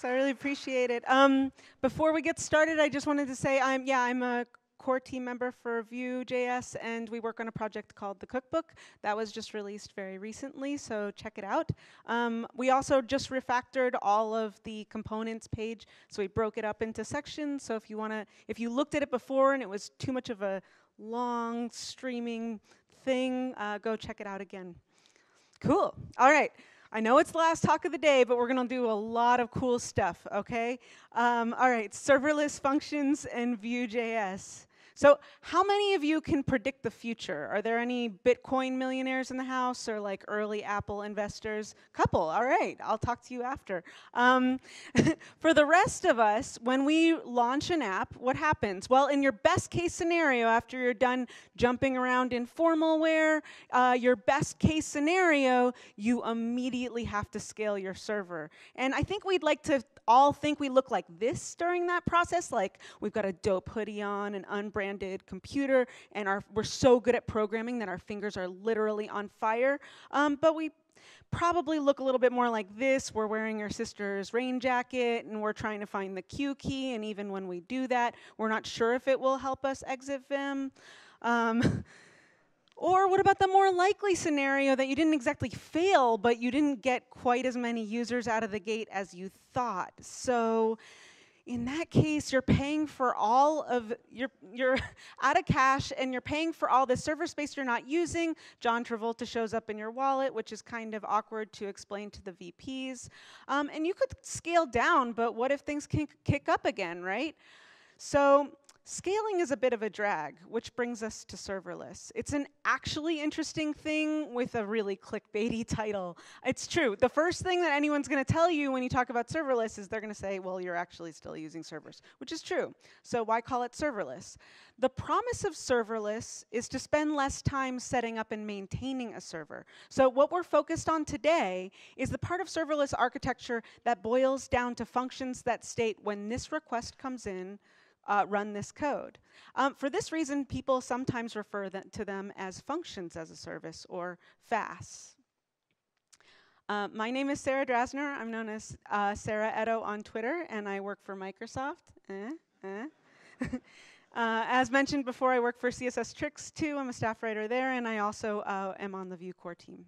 Thanks. I really appreciate it. Um, before we get started, I just wanted to say I'm yeah I'm a core team member for Vue.js, and we work on a project called the Cookbook that was just released very recently, so check it out. Um, we also just refactored all of the components page, so we broke it up into sections. So if you want to, if you looked at it before and it was too much of a long streaming thing, uh, go check it out again. Cool. All right. I know it's the last talk of the day, but we're going to do a lot of cool stuff, okay? Um, all right, serverless functions and Vue.js. So how many of you can predict the future? Are there any Bitcoin millionaires in the house or like early Apple investors? Couple, all right, I'll talk to you after. Um, for the rest of us, when we launch an app, what happens? Well, in your best case scenario, after you're done jumping around in formalware, uh, your best case scenario, you immediately have to scale your server. And I think we'd like to all think we look like this during that process, like we've got a dope hoodie on, an unbranded computer, and we're so good at programming that our fingers are literally on fire. Um, but we probably look a little bit more like this. We're wearing your sister's rain jacket, and we're trying to find the Q key, and even when we do that, we're not sure if it will help us exit Vim. Um, Or what about the more likely scenario that you didn't exactly fail, but you didn't get quite as many users out of the gate as you thought? So in that case, you're paying for all of, you're, you're out of cash and you're paying for all the server space you're not using. John Travolta shows up in your wallet, which is kind of awkward to explain to the VPs. Um, and you could scale down, but what if things can kick up again, right? So Scaling is a bit of a drag, which brings us to serverless. It's an actually interesting thing with a really clickbaity title. It's true. The first thing that anyone's going to tell you when you talk about serverless is they're going to say, well, you're actually still using servers, which is true. So why call it serverless? The promise of serverless is to spend less time setting up and maintaining a server. So what we're focused on today is the part of serverless architecture that boils down to functions that state when this request comes in, uh, run this code. Um, for this reason, people sometimes refer to them as functions as a service or FaaS. Uh, my name is Sarah Drasner. I'm known as uh, Sarah Edo on Twitter, and I work for Microsoft. Eh, eh. Uh, as mentioned before, I work for CSS Tricks too. I'm a staff writer there, and I also uh, am on the Vue core team.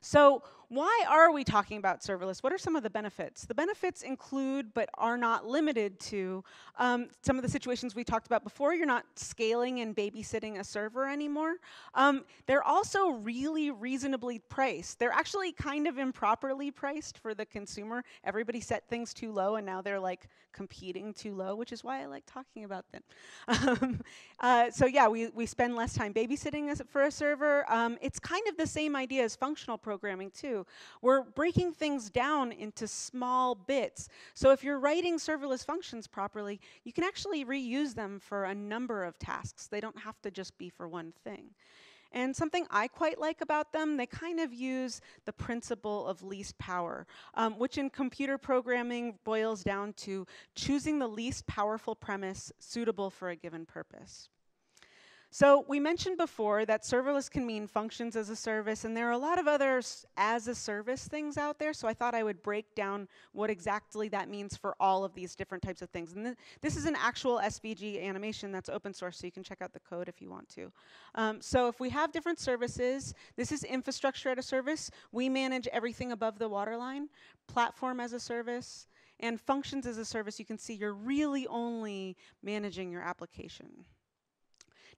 So why are we talking about serverless? What are some of the benefits? The benefits include, but are not limited to, um, some of the situations we talked about before. You're not scaling and babysitting a server anymore. Um, they're also really reasonably priced. They're actually kind of improperly priced for the consumer. Everybody set things too low, and now they're like competing too low, which is why I like talking about them. Um, uh, so yeah, we, we spend less time babysitting for a server. Um, it's kind of the same idea as functional programming too. We're breaking things down into small bits. So if you're writing serverless functions properly, you can actually reuse them for a number of tasks. They don't have to just be for one thing. And something I quite like about them, they kind of use the principle of least power, um, which in computer programming boils down to choosing the least powerful premise suitable for a given purpose. So we mentioned before that serverless can mean functions as a service, and there are a lot of other as a service things out there, so I thought I would break down what exactly that means for all of these different types of things. And th this is an actual SVG animation that's open source, so you can check out the code if you want to. Um, so if we have different services, this is infrastructure as a service. We manage everything above the waterline, platform as a service, and functions as a service, you can see you're really only managing your application.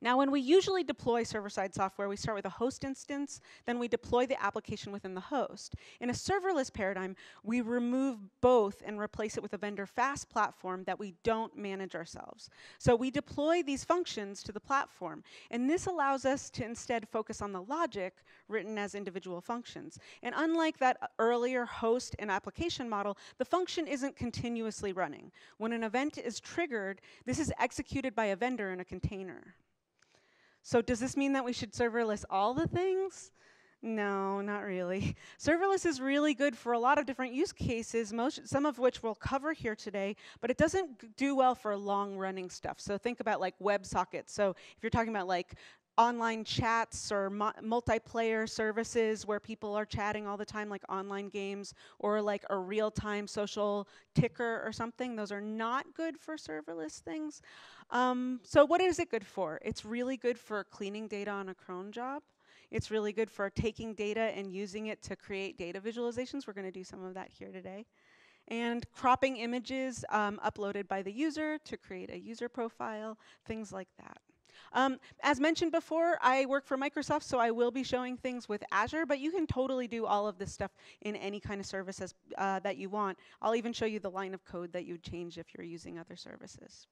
Now, when we usually deploy server-side software, we start with a host instance, then we deploy the application within the host. In a serverless paradigm, we remove both and replace it with a vendor-FaaS platform that we don't manage ourselves. So we deploy these functions to the platform, and this allows us to instead focus on the logic written as individual functions. And unlike that earlier host and application model, the function isn't continuously running. When an event is triggered, this is executed by a vendor in a container. So does this mean that we should serverless all the things? No, not really. Serverless is really good for a lot of different use cases, most, some of which we'll cover here today, but it doesn't do well for long running stuff. So think about like WebSockets. So if you're talking about like online chats or mu multiplayer services where people are chatting all the time, like online games, or like a real time social ticker or something. Those are not good for serverless things. Um, so, what is it good for? It's really good for cleaning data on a cron job. It's really good for taking data and using it to create data visualizations. We're going to do some of that here today. And cropping images um, uploaded by the user to create a user profile, things like that. Um, as mentioned before, I work for Microsoft, so I will be showing things with Azure, but you can totally do all of this stuff in any kind of services uh, that you want. I'll even show you the line of code that you'd change if you're using other services.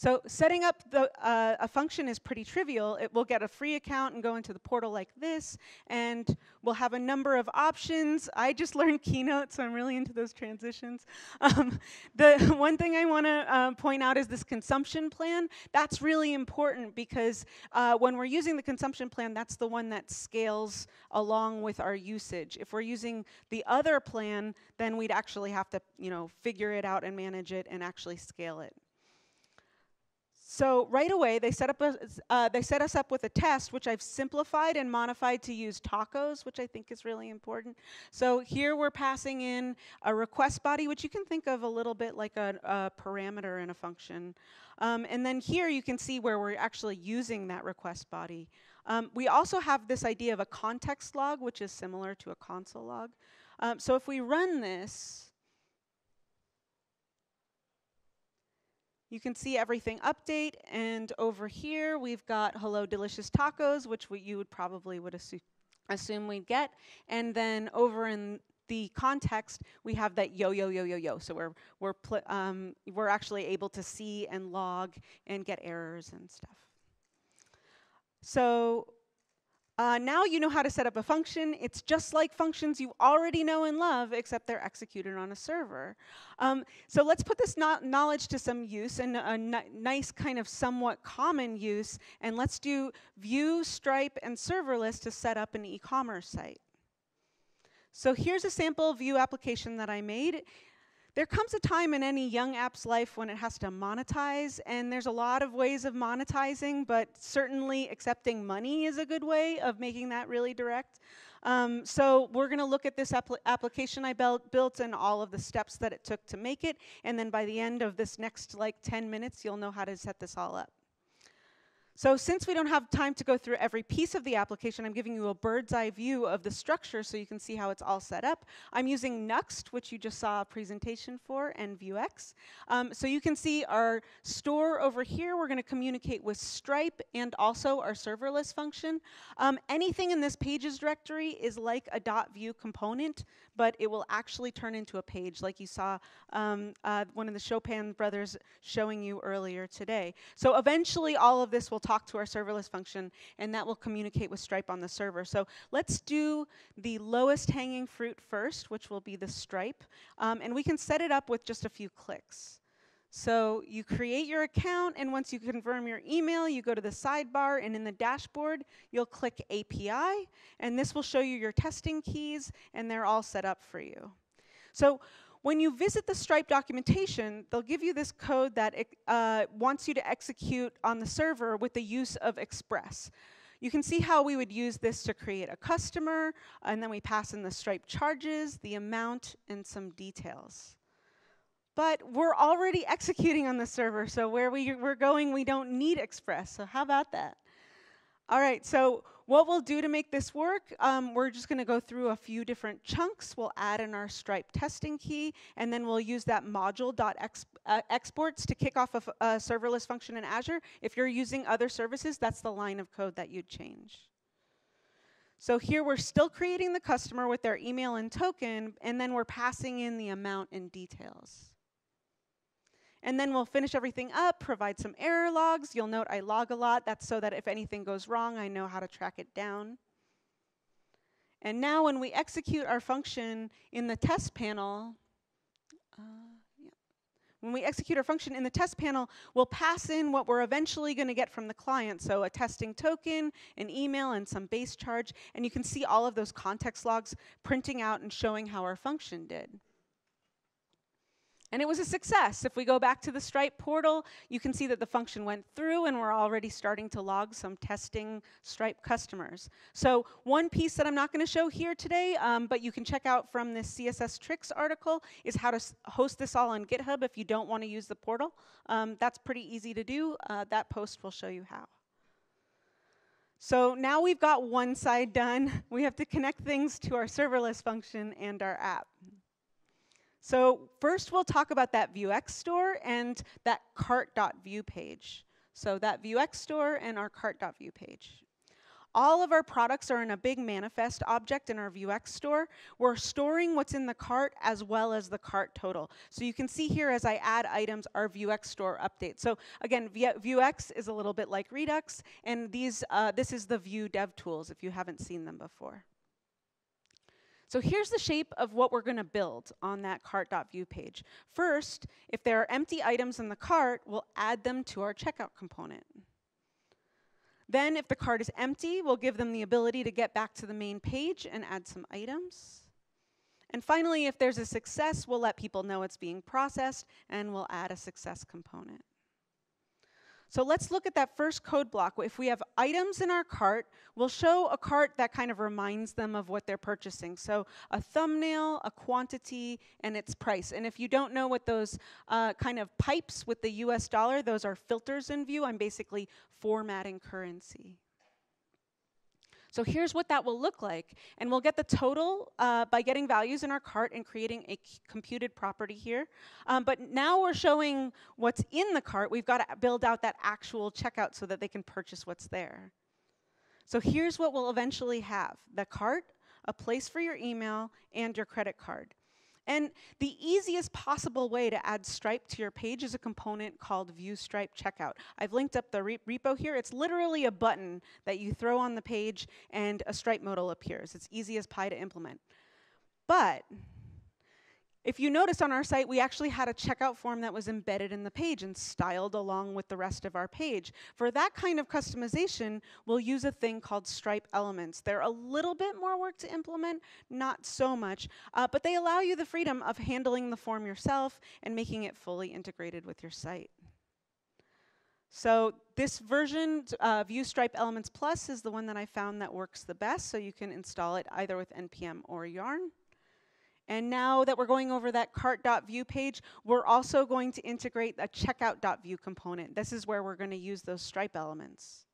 So setting up the, uh, a function is pretty trivial. It will get a free account and go into the portal like this, and we'll have a number of options. I just learned Keynote, so I'm really into those transitions. Um, the one thing I want to uh, point out is this consumption plan. That's really important because uh, when we're using the consumption plan, that's the one that scales along with our usage. If we're using the other plan, then we'd actually have to, you know, figure it out and manage it and actually scale it. So right away, they set, up a, uh, they set us up with a test, which I've simplified and modified to use tacos, which I think is really important. So here we're passing in a request body, which you can think of a little bit like a, a parameter in a function. Um, and then here you can see where we're actually using that request body. Um, we also have this idea of a context log, which is similar to a console log. Um, so if we run this, You can see everything update, and over here we've got hello delicious tacos, which we, you would probably would assu assume we'd get. And then over in the context, we have that yo yo yo yo yo. So we're we're um, we're actually able to see and log and get errors and stuff. So uh, now you know how to set up a function. It's just like functions you already know and love, except they're executed on a server. Um, so let's put this no knowledge to some use and a nice kind of somewhat common use, and let's do Vue, Stripe, and serverless to set up an e-commerce site. So here's a sample Vue application that I made. There comes a time in any young app's life when it has to monetize, and there's a lot of ways of monetizing, but certainly accepting money is a good way of making that really direct. Um, so we're going to look at this apl application I built and all of the steps that it took to make it, and then by the end of this next like 10 minutes, you'll know how to set this all up. So since we don't have time to go through every piece of the application, I'm giving you a bird's eye view of the structure so you can see how it's all set up. I'm using Nuxt, which you just saw a presentation for, and Vuex. Um, so you can see our store over here, we're gonna communicate with Stripe and also our serverless function. Um, anything in this pages directory is like a .vue component, but it will actually turn into a page like you saw um, uh, one of the Chopin brothers showing you earlier today. So eventually all of this will talk to our serverless function and that will communicate with Stripe on the server. So let's do the lowest hanging fruit first, which will be the Stripe. Um, and we can set it up with just a few clicks. So you create your account, and once you confirm your email, you go to the sidebar, and in the dashboard, you'll click API, and this will show you your testing keys, and they're all set up for you. So when you visit the Stripe documentation, they'll give you this code that uh, wants you to execute on the server with the use of Express. You can see how we would use this to create a customer, and then we pass in the Stripe charges, the amount, and some details. But we're already executing on the server, so where we, we're going, we don't need Express. So how about that? All right, so what we'll do to make this work, um, we're just gonna go through a few different chunks. We'll add in our Stripe testing key, and then we'll use that module.exports uh, to kick off a, a serverless function in Azure. If you're using other services, that's the line of code that you'd change. So here we're still creating the customer with their email and token, and then we're passing in the amount and details. And then we'll finish everything up, provide some error logs. You'll note I log a lot. That's so that if anything goes wrong, I know how to track it down. And now when we execute our function in the test panel, uh, yeah. when we execute our function in the test panel, we'll pass in what we're eventually going to get from the client. So a testing token, an email, and some base charge. And you can see all of those context logs printing out and showing how our function did. And it was a success. If we go back to the Stripe portal, you can see that the function went through and we're already starting to log some testing Stripe customers. So one piece that I'm not going to show here today, um, but you can check out from this CSS Tricks article, is how to host this all on GitHub if you don't want to use the portal. Um, that's pretty easy to do. Uh, that post will show you how. So now we've got one side done. We have to connect things to our serverless function and our app. So first we'll talk about that Vuex store and that cart.vue page. So that Vuex store and our cart.vue page. All of our products are in a big manifest object in our Vuex store. We're storing what's in the cart as well as the cart total. So you can see here as I add items, our Vuex store updates. So again, Vuex is a little bit like Redux, and these, uh, this is the Vue dev tools if you haven't seen them before. So here's the shape of what we're going to build on that cart.vue page. First, if there are empty items in the cart, we'll add them to our checkout component. Then if the cart is empty, we'll give them the ability to get back to the main page and add some items. And finally, if there's a success, we'll let people know it's being processed and we'll add a success component. So let's look at that first code block. If we have items in our cart, we'll show a cart that kind of reminds them of what they're purchasing. So a thumbnail, a quantity, and its price. And if you don't know what those uh, kind of pipes with the US dollar, those are filters in Vue. I'm basically formatting currency. So here's what that will look like. And we'll get the total uh, by getting values in our cart and creating a computed property here. Um, but now we're showing what's in the cart. We've got to build out that actual checkout so that they can purchase what's there. So here's what we'll eventually have. The cart, a place for your email, and your credit card. And the easiest possible way to add Stripe to your page is a component called Vue Stripe Checkout. I've linked up the re repo here. It's literally a button that you throw on the page and a Stripe modal appears. It's easy as pie to implement. But if you notice on our site, we actually had a checkout form that was embedded in the page and styled along with the rest of our page. For that kind of customization, we'll use a thing called Stripe Elements. They're a little bit more work to implement, not so much, uh, but they allow you the freedom of handling the form yourself and making it fully integrated with your site. So this version, uh, Vue Stripe Elements Plus, is the one that I found that works the best, so you can install it either with NPM or Yarn. And now that we're going over that cart.vue page, we're also going to integrate a checkout.vue component. This is where we're going to use those Stripe elements.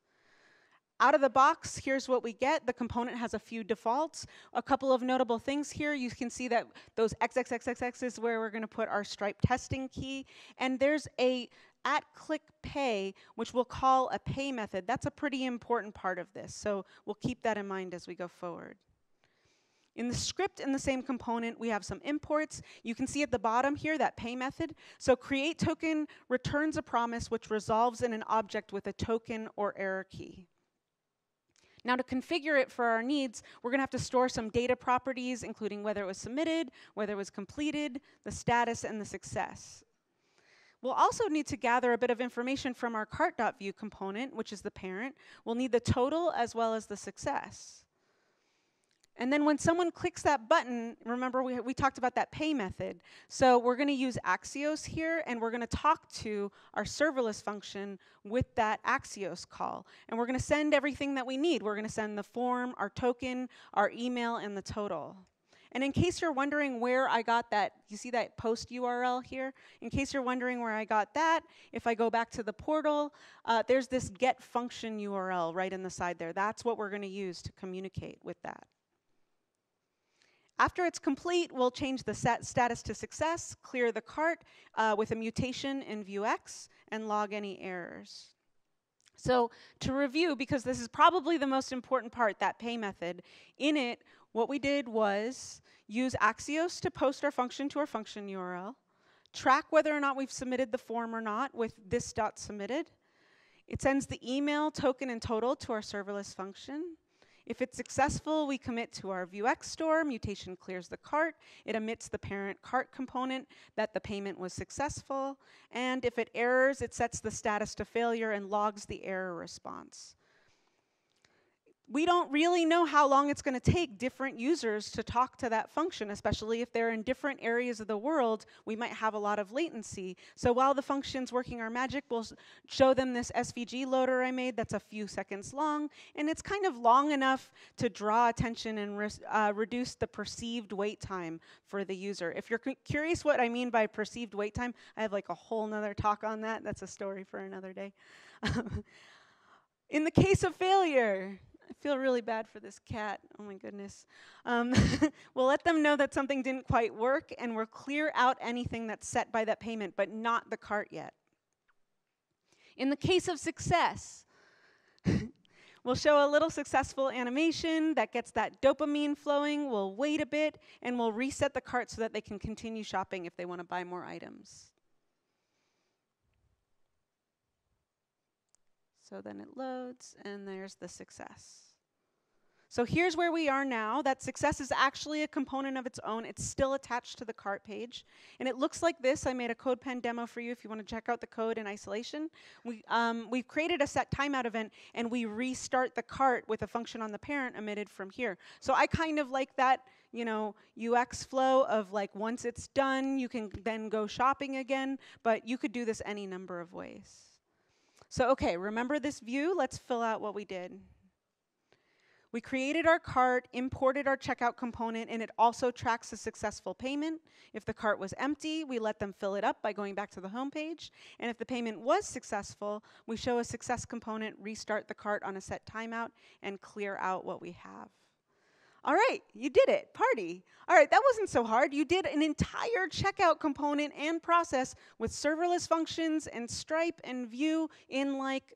Out of the box, here's what we get. The component has a few defaults. A couple of notable things here. You can see that those XXXXX is where we're going to put our Stripe testing key. And there's a at click pay, which we'll call a pay method. That's a pretty important part of this. So we'll keep that in mind as we go forward. In the script in the same component, we have some imports. You can see at the bottom here that pay method. So create token returns a promise which resolves in an object with a token or error key. Now to configure it for our needs, we're going to have to store some data properties, including whether it was submitted, whether it was completed, the status, and the success. We'll also need to gather a bit of information from our cart.vue component, which is the parent. We'll need the total as well as the success. And then when someone clicks that button, remember we, we talked about that pay method. So we're going to use Axios here, and we're going to talk to our serverless function with that Axios call. And we're going to send everything that we need. We're going to send the form, our token, our email, and the total. And in case you're wondering where I got that, you see that post URL here? In case you're wondering where I got that, if I go back to the portal, uh, there's this get function URL right in the side there. That's what we're going to use to communicate with that. After it's complete, we'll change the set status to success, clear the cart uh, with a mutation in Vuex, and log any errors. So to review, because this is probably the most important part, that pay method, in it, what we did was use Axios to post our function to our function URL, track whether or not we've submitted the form or not with this dot submitted. It sends the email, token, and total to our serverless function. If it's successful, we commit to our Vuex store, mutation clears the cart, it emits the parent cart component that the payment was successful, and if it errors, it sets the status to failure and logs the error response. We don't really know how long it's going to take different users to talk to that function, especially if they're in different areas of the world, we might have a lot of latency. So while the function's working our magic, we'll show them this SVG loader I made that's a few seconds long, and it's kind of long enough to draw attention and re uh, reduce the perceived wait time for the user. If you're curious what I mean by perceived wait time, I have like a whole nother talk on that. That's a story for another day. in the case of failure, I feel really bad for this cat. Oh my goodness. Um, we'll let them know that something didn't quite work and we'll clear out anything that's set by that payment, but not the cart yet. In the case of success, we'll show a little successful animation that gets that dopamine flowing. We'll wait a bit and we'll reset the cart so that they can continue shopping if they want to buy more items. So then it loads, and there's the success. So here's where we are now. That success is actually a component of its own. It's still attached to the cart page. And it looks like this. I made a CodePen demo for you if you want to check out the code in isolation. We, um, we've created a set timeout event, and we restart the cart with a function on the parent emitted from here. So I kind of like that you know, UX flow of like once it's done, you can then go shopping again, but you could do this any number of ways. So, okay, remember this view? Let's fill out what we did. We created our cart, imported our checkout component, and it also tracks a successful payment. If the cart was empty, we let them fill it up by going back to the home page. And if the payment was successful, we show a success component, restart the cart on a set timeout, and clear out what we have. All right, you did it. Party. All right, that wasn't so hard. You did an entire checkout component and process with serverless functions and Stripe and Vue in like,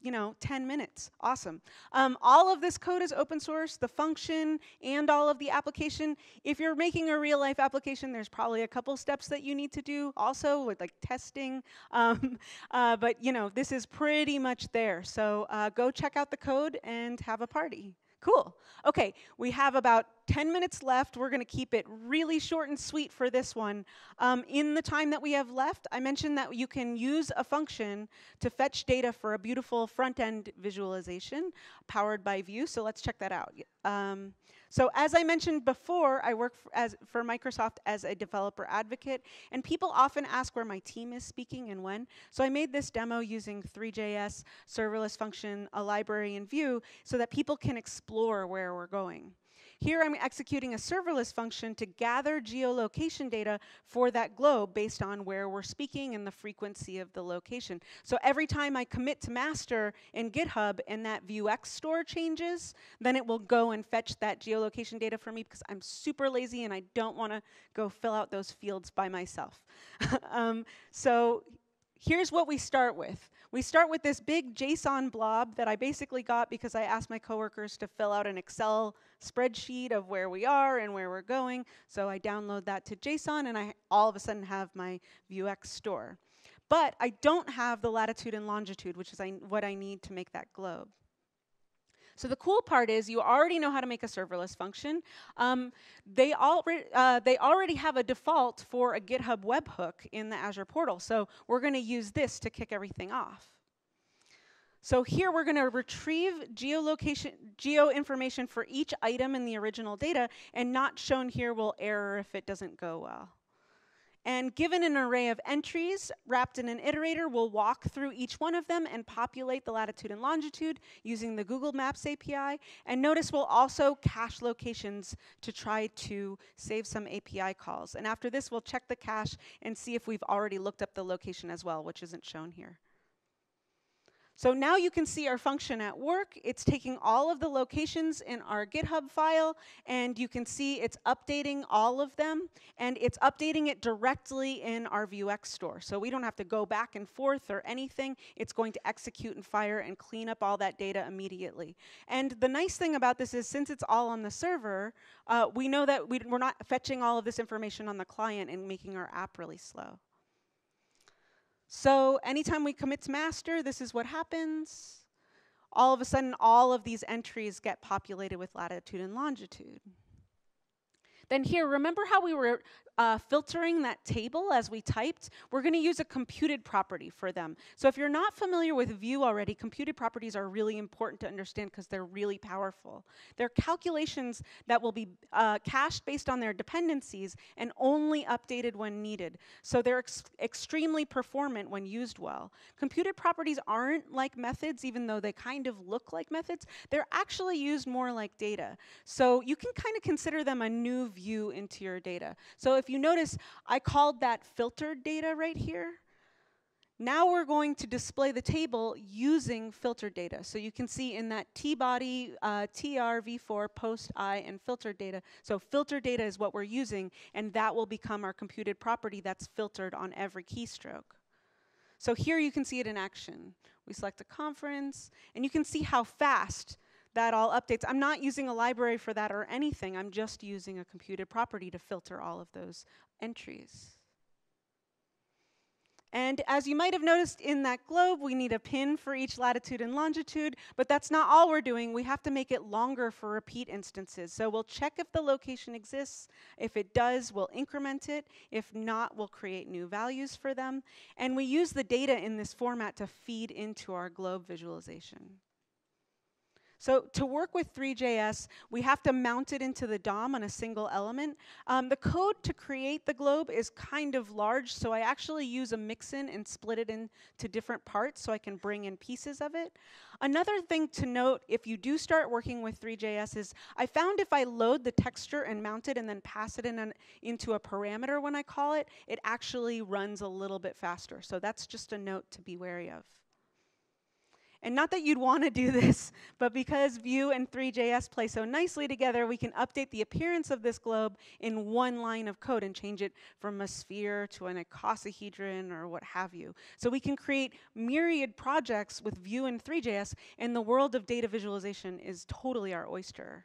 you know, 10 minutes. Awesome. Um, all of this code is open source, the function and all of the application. If you're making a real life application, there's probably a couple steps that you need to do also with like testing. Um, uh, but, you know, this is pretty much there. So uh, go check out the code and have a party. Cool. Okay, we have about 10 minutes left. We're going to keep it really short and sweet for this one. Um, in the time that we have left, I mentioned that you can use a function to fetch data for a beautiful front-end visualization powered by Vue, so let's check that out. Um, so as I mentioned before, I work as, for Microsoft as a developer advocate, and people often ask where my team is speaking and when. So I made this demo using Three.js, serverless function, a library, in Vue, so that people can explore where we're going. Here I'm executing a serverless function to gather geolocation data for that globe based on where we're speaking and the frequency of the location. So every time I commit to master in GitHub and that Vuex store changes, then it will go and fetch that geolocation data for me because I'm super lazy and I don't want to go fill out those fields by myself. um, so here's what we start with. We start with this big JSON blob that I basically got because I asked my coworkers to fill out an Excel spreadsheet of where we are and where we're going. So I download that to JSON and I all of a sudden have my Vuex store. But I don't have the latitude and longitude, which is I, what I need to make that globe. So the cool part is you already know how to make a serverless function. Um, they, already, uh, they already have a default for a GitHub webhook in the Azure portal. So we're going to use this to kick everything off. So here we're going to retrieve geolocation, geo information for each item in the original data, and not shown here will error if it doesn't go well. And given an array of entries wrapped in an iterator, we'll walk through each one of them and populate the latitude and longitude using the Google Maps API. And notice we'll also cache locations to try to save some API calls. And after this, we'll check the cache and see if we've already looked up the location as well, which isn't shown here. So now you can see our function at work. It's taking all of the locations in our GitHub file, and you can see it's updating all of them, and it's updating it directly in our Vuex store. So we don't have to go back and forth or anything. It's going to execute and fire and clean up all that data immediately. And the nice thing about this is since it's all on the server, uh, we know that we, we're not fetching all of this information on the client and making our app really slow. So anytime we commit to master, this is what happens. All of a sudden, all of these entries get populated with latitude and longitude. Then here, remember how we were uh, filtering that table as we typed, we're going to use a computed property for them. So if you're not familiar with Vue already, computed properties are really important to understand because they're really powerful. They're calculations that will be uh, cached based on their dependencies and only updated when needed. So they're ex extremely performant when used well. Computed properties aren't like methods, even though they kind of look like methods. They're actually used more like data. So you can kind of consider them a new view into your data. So if you notice, I called that filtered data right here. Now we're going to display the table using filtered data. So you can see in that T-body, uh, TR, v-for, post I, and filtered data. So filtered data is what we're using, and that will become our computed property that's filtered on every keystroke. So here you can see it in action. We select a conference, and you can see how fast that all updates. I'm not using a library for that or anything. I'm just using a computed property to filter all of those entries. And as you might have noticed in that globe, we need a pin for each latitude and longitude, but that's not all we're doing. We have to make it longer for repeat instances. So we'll check if the location exists. If it does, we'll increment it. If not, we'll create new values for them. And we use the data in this format to feed into our globe visualization. So to work with Three.js, we have to mount it into the DOM on a single element. Um, the code to create the globe is kind of large, so I actually use a mixin and split it into different parts so I can bring in pieces of it. Another thing to note, if you do start working with Three.js is, I found if I load the texture and mount it and then pass it in an, into a parameter when I call it, it actually runs a little bit faster. So that's just a note to be wary of. And not that you'd want to do this, but because Vue and Three.js play so nicely together, we can update the appearance of this globe in one line of code and change it from a sphere to an icosahedron or what have you. So we can create myriad projects with Vue and Three.js, and the world of data visualization is totally our oyster.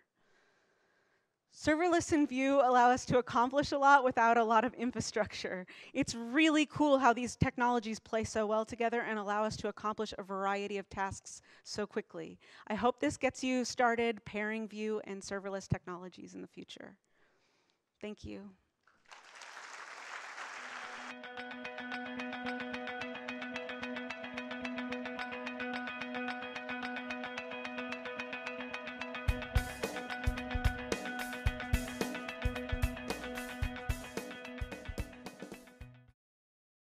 Serverless and Vue allow us to accomplish a lot without a lot of infrastructure. It's really cool how these technologies play so well together and allow us to accomplish a variety of tasks so quickly. I hope this gets you started pairing Vue and serverless technologies in the future. Thank you.